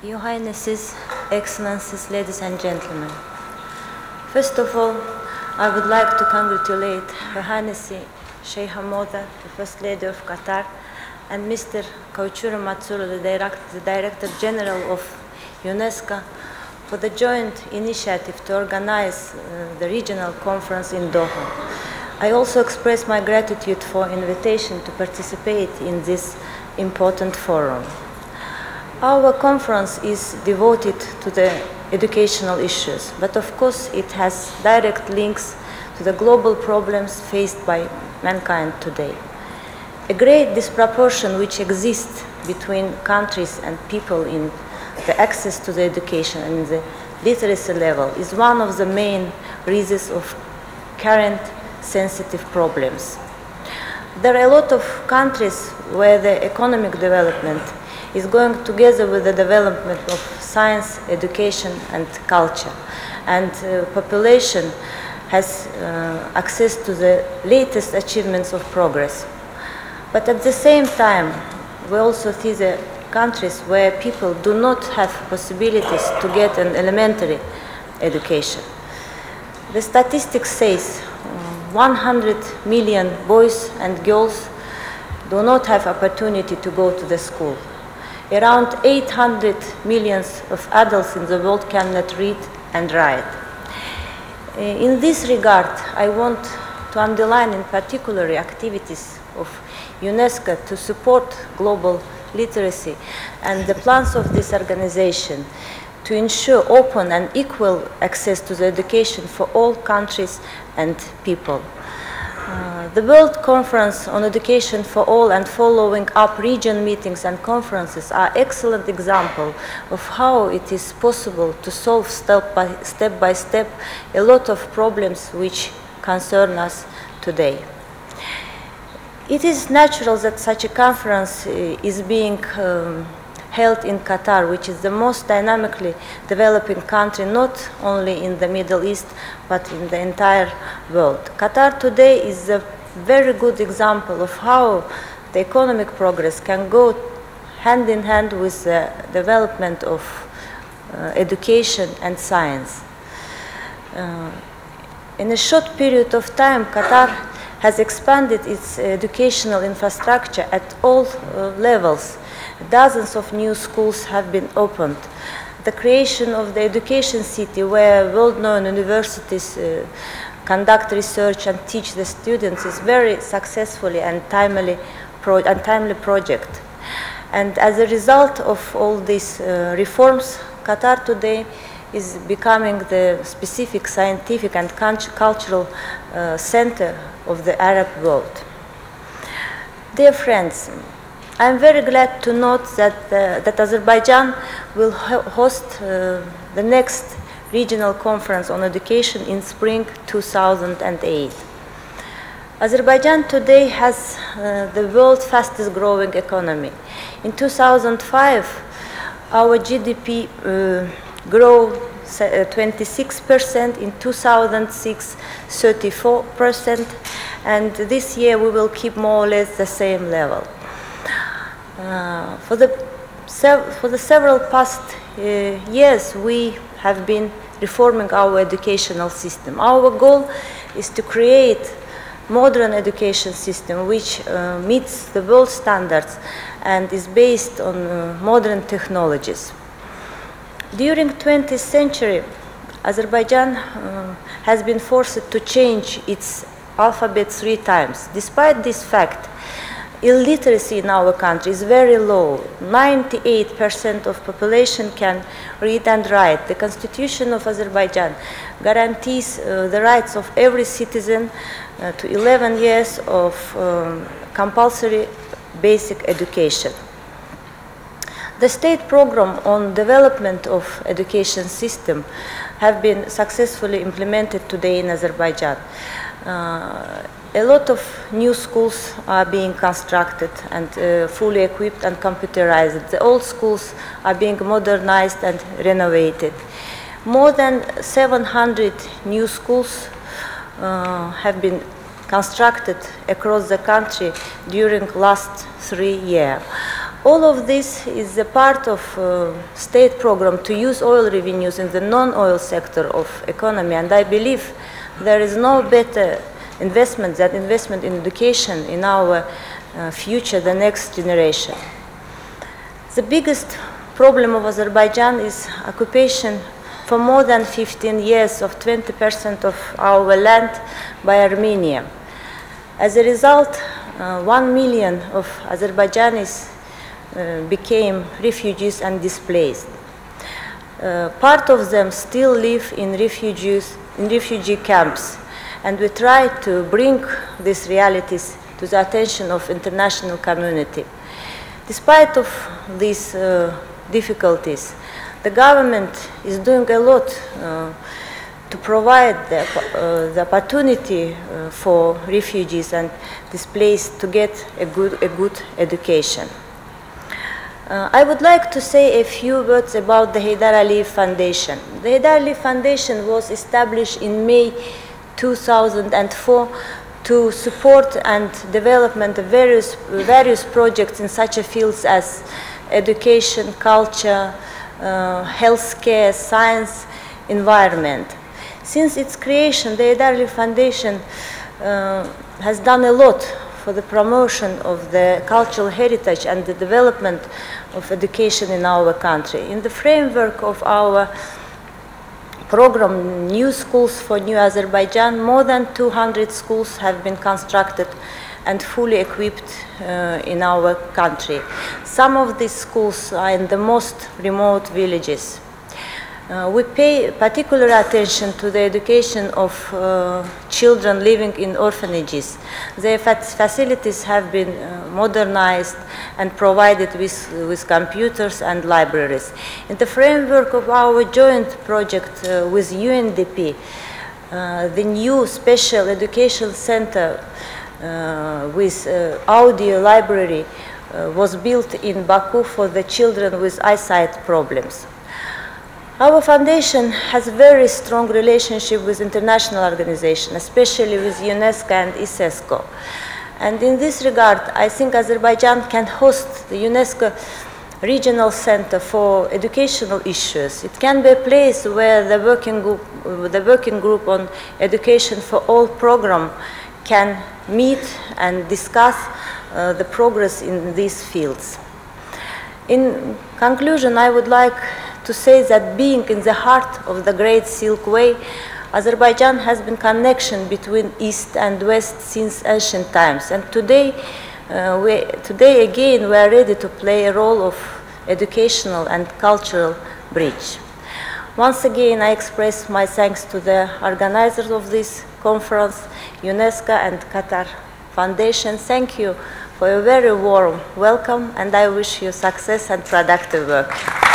Your Highnesses, Excellencies, ladies and gentlemen. First of all, I would like to congratulate Her Highness Sheikha Moza, the First Lady of Qatar, and Mr. Koïchiro Matsuura, the, the Director General of UNESCO, for the joint initiative to organize uh, the regional conference in Doha. I also express my gratitude for invitation to participate in this important forum. Our conference is devoted to the educational issues, but of course it has direct links to the global problems faced by mankind today. A great disproportion which exists between countries and people in the access to the education and the literacy level is one of the main reasons of current sensitive problems. There are a lot of countries where the economic development is going together with the development of science, education, and culture. And uh, population has uh, access to the latest achievements of progress. But at the same time, we also see the countries where people do not have possibilities to get an elementary education. The statistics says 100 million boys and girls do not have opportunity to go to the school. Around 800 millions of adults in the world cannot read and write. Uh, in this regard, I want to underline in particular activities of UNESCO to support global literacy and the plans of this organization to ensure open and equal access to the education for all countries and people. The World Conference on Education for All and following up region meetings and conferences are excellent example of how it is possible to solve step by step, by step a lot of problems which concern us today. It is natural that such a conference uh, is being um, held in Qatar, which is the most dynamically developing country, not only in the Middle East, but in the entire world. Qatar today is a very good example of how the economic progress can go hand in hand with the development of uh, education and science. Uh, in a short period of time, Qatar has expanded its educational infrastructure at all uh, levels Dozens of new schools have been opened. The creation of the education city where world-known universities uh, conduct research and teach the students is very successfully and timely, pro and timely project. And as a result of all these uh, reforms, Qatar today is becoming the specific scientific and cultural uh, center of the Arab world. Dear friends, I'm very glad to note that, uh, that Azerbaijan will ho host uh, the next regional conference on education in spring 2008. Azerbaijan today has uh, the world's fastest growing economy. In 2005, our GDP uh, grew 26%, uh, in 2006, 34%, and this year we will keep more or less the same level. Uh, for, the for the several past uh, years, we have been reforming our educational system. Our goal is to create modern education system which uh, meets the world standards and is based on uh, modern technologies. During 20th century, Azerbaijan uh, has been forced to change its alphabet three times. Despite this fact, illiteracy in our country is very low. 98% of population can read and write. The constitution of Azerbaijan guarantees uh, the rights of every citizen uh, to 11 years of um, compulsory basic education. The state program on development of education system have been successfully implemented today in Azerbaijan. Uh, a lot of new schools are being constructed and uh, fully equipped and computerized. The old schools are being modernized and renovated. More than 700 new schools uh, have been constructed across the country during last three years. All of this is a part of uh, state program to use oil revenues in the non-oil sector of economy, and I believe there is no better investment than investment in education in our uh, future, the next generation. The biggest problem of Azerbaijan is occupation for more than 15 years of 20% of our land by Armenia. As a result, uh, 1 million of Azerbaijanis uh, became refugees and displaced. Uh, part of them still live in refugees in refugee camps and we try to bring these realities to the attention of international community. Despite of these uh, difficulties, the government is doing a lot uh, to provide the, uh, the opportunity uh, for refugees and displaced to get a good, a good education. Uh, I would like to say a few words about the Heydar Aliyev Foundation. The Heydar Aliyev Foundation was established in May 2004 to support and development of various, various projects in such fields as education, culture, uh, healthcare, science, environment. Since its creation, the Heydar Aliyev Foundation uh, has done a lot for the promotion of the cultural heritage and the development of education in our country. In the framework of our program New Schools for New Azerbaijan, more than 200 schools have been constructed and fully equipped uh, in our country. Some of these schools are in the most remote villages. Uh, we pay particular attention to the education of uh, children living in orphanages. Their facilities have been uh, modernized and provided with, with computers and libraries. In the framework of our joint project uh, with UNDP, uh, the new special education center uh, with audio library was built in Baku for the children with eyesight problems. Our foundation has a very strong relationship with international organizations, especially with UNESCO and ISESCO. And in this regard, I think Azerbaijan can host the UNESCO regional center for educational issues. It can be a place where the working group, the working group on education for all program can meet and discuss uh, the progress in these fields. In conclusion, I would like to say that being in the heart of the Great Silk Way, Azerbaijan has been connection between East and West since ancient times. And today, uh, we, today again, we are ready to play a role of educational and cultural bridge. Once again, I express my thanks to the organizers of this conference, UNESCO and Qatar Foundation. Thank you for a very warm welcome, and I wish you success and productive work.